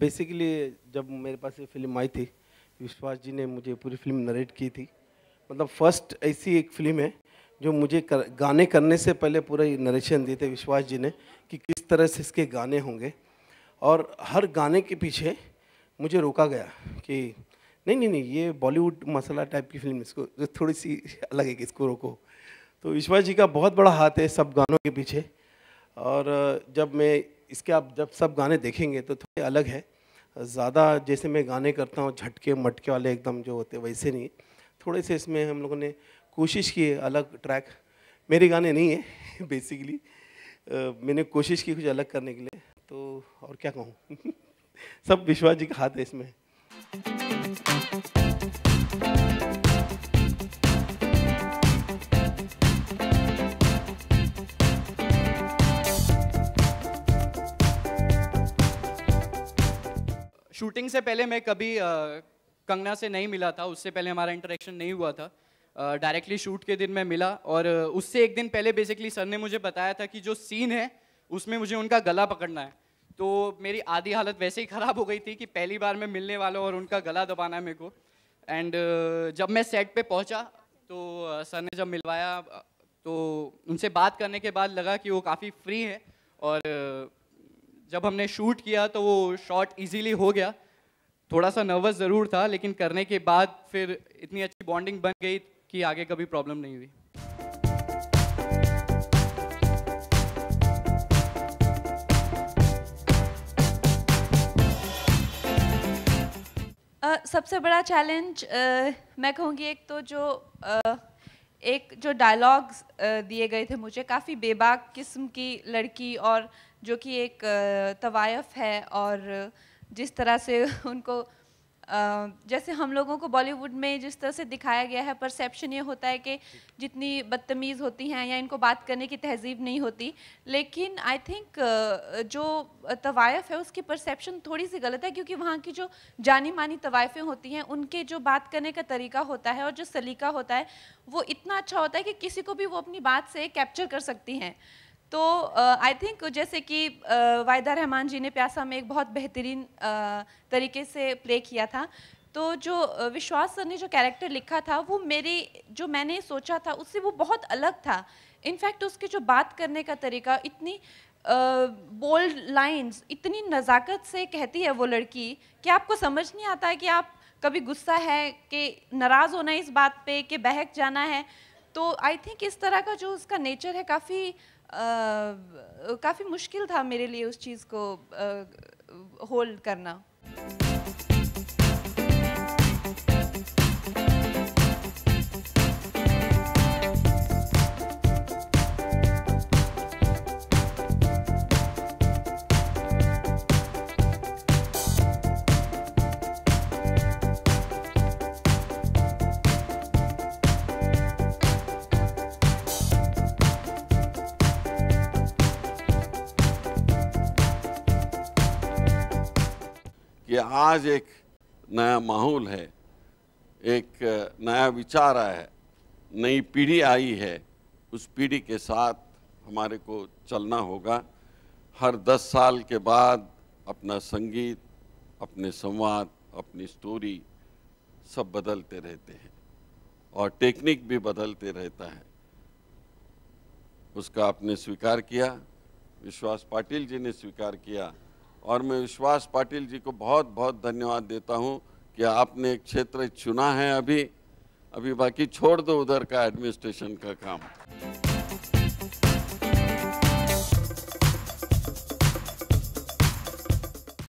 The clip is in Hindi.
बेसिकली जब मेरे पास ये फ़िल्म आई थी विश्वास जी ने मुझे पूरी फ़िल्म नरेट की थी। मतलब फ़र्स्ट ऐसी एक फ़िल्म है जो मुझे कर, गाने करने से पहले पूरा नरेशन दिए थे विश्वास जी ने कि किस तरह से इसके गाने होंगे। और हर गाने के पीछे मुझे रोका गया कि नहीं नहीं नहीं ये बॉलीवुड मसाला टाइप की फ़िल्म इसको थोड़ी सी अलग है कि इसको रोको। तो विश्वास जी का बहुत बड़ा हाथ है सब गानों के पीछे। और जब मैं इसके आप जब सब गाने देखेंगे तो थोड़े अलग है। ज़्यादा जैसे मैं गाने करता हूँ, झटके मटके वाले एकदम जो होते वैसे नहीं। थोड़े से इसमें हम लोगों ने कोशिश की है अलग ट्रैक। मेरे गाने नहीं है बेसिकली मैंने कोशिश की कुछ अलग करने के लिए। तो और क्या कहूँ? सब विश्वास जी का हाथ है इसमें। शूटिंग से पहले मैं कभी कंगना से नहीं मिला था, उससे पहले हमारा इंटरेक्शन नहीं हुआ था। डायरेक्टली शूट के दिन मैं मिला और उससे एक दिन पहले बेसिकली सर ने मुझे बताया था कि जो सीन है, उसमें मुझे उनका गला पकड़ना है। तो मेरी आधी हालत वैसे ही ख़राब हो गई थी कि पहली बार मैं मिलने वाला और उनका गला दबाना है मेरे को। एंड जब मैं सेट पे पहुँचा तो सर ने जब मिलवाया तो उनसे बात करने के बाद लगा कि वो काफ़ी फ्री है और जब हमने शूट किया तो वो शॉट इजीली हो गया। थोड़ा सा नर्वस ज़रूर था लेकिन करने के बाद फिर इतनी अच्छी बॉन्डिंग बन गई कि आगे कभी प्रॉब्लम नहीं हुई। Uh, सबसे बड़ा चैलेंज uh, मैं कहूँगी एक तो जो uh, एक जो डायलॉग्स दिए गए थे मुझे काफ़ी बेबाक किस्म की लड़की और जो कि एक तवायफ है और जिस तरह से उनको जैसे हम लोगों को बॉलीवुड में जिस तरह से दिखाया गया है परसेप्शन ये होता है कि जितनी बदतमीज़ होती हैं या इनको बात करने की तहजीब नहीं होती। लेकिन आई थिंक जो तवायफ़ है उसकी परसेप्शन थोड़ी सी गलत है क्योंकि वहाँ की जो जानी मानी तवायफ़ें होती हैं, उनके जो बात करने का तरीका होता है और जो सलीका होता है, वो इतना अच्छा होता है कि किसी को भी वो अपनी बात से कैप्चर कर सकती हैं। तो आई uh, थिंक जैसे कि वायदा रहमान जी ने प्यासा में एक बहुत बेहतरीन uh, तरीके से प्ले किया था। तो जो विश्वास सर ने जो कैरेक्टर लिखा था वो मेरे जो मैंने सोचा था उससे वो बहुत अलग था। इनफैक्ट उसके जो बात करने का तरीका इतनी बोल्ड uh, लाइंस इतनी नज़ाकत से कहती है वो लड़की कि आपको समझ नहीं आता है कि आप कभी गुस्सा है कि नाराज़ होना इस बात पे कि बहक जाना है। तो आई थिंक इस तरह का जो उसका नेचर है, काफ़ी काफ़ी मुश्किल था मेरे लिए उस चीज़ को होल्ड करना। कि आज एक नया माहौल है, एक नया विचार आया है, नई पीढ़ी आई है, उस पीढ़ी के साथ हमारे को चलना होगा। हर दस साल के बाद अपना संगीत, अपने संवाद, अपनी स्टोरी सब बदलते रहते हैं और टेक्निक भी बदलते रहता है। उसका आपने स्वीकार किया, विश्वास पाटिल जी ने स्वीकार किया और मैं विश्वास पाटिल जी को बहुत बहुत धन्यवाद देता हूँ कि आपने एक क्षेत्र चुना है अभी। अभी बाकी छोड़ दो उधर का एडमिनिस्ट्रेशन का काम।